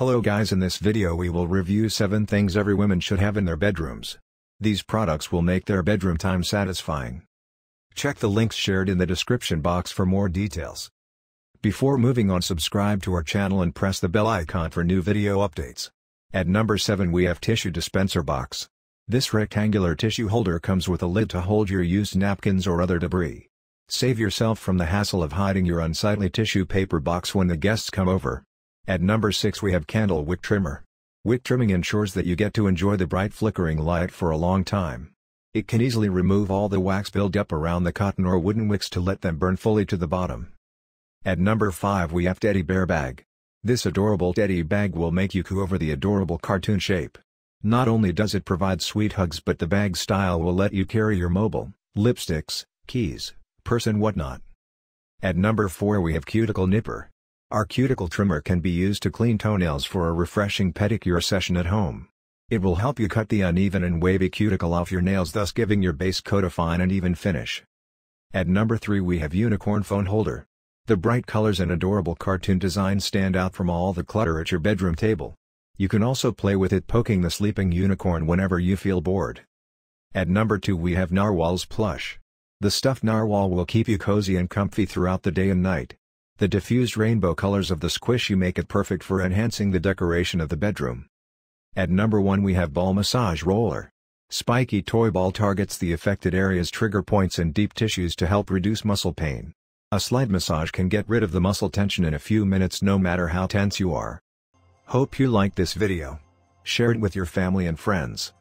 Hello guys in this video we will review 7 things every woman should have in their bedrooms. These products will make their bedroom time satisfying. Check the links shared in the description box for more details. Before moving on subscribe to our channel and press the bell icon for new video updates. At number 7 we have Tissue Dispenser Box. This rectangular tissue holder comes with a lid to hold your used napkins or other debris. Save yourself from the hassle of hiding your unsightly tissue paper box when the guests come over. At number 6 we have Candle Wick Trimmer. Wick trimming ensures that you get to enjoy the bright flickering light for a long time. It can easily remove all the wax buildup around the cotton or wooden wicks to let them burn fully to the bottom. At number 5 we have Teddy Bear Bag. This adorable teddy bag will make you coo over the adorable cartoon shape. Not only does it provide sweet hugs but the bag style will let you carry your mobile, lipsticks, keys, purse and whatnot. At number 4 we have Cuticle Nipper. Our cuticle trimmer can be used to clean toenails for a refreshing pedicure session at home. It will help you cut the uneven and wavy cuticle off your nails thus giving your base coat a fine and even finish. At number 3 we have Unicorn Phone Holder. The bright colors and adorable cartoon design stand out from all the clutter at your bedroom table. You can also play with it poking the sleeping unicorn whenever you feel bored. At number 2 we have Narwhal's Plush. The stuffed narwhal will keep you cozy and comfy throughout the day and night. The diffused rainbow colors of the squishy make it perfect for enhancing the decoration of the bedroom. At number 1 we have Ball Massage Roller. Spiky toy ball targets the affected area's trigger points and deep tissues to help reduce muscle pain. A slight massage can get rid of the muscle tension in a few minutes no matter how tense you are. Hope you liked this video. Share it with your family and friends.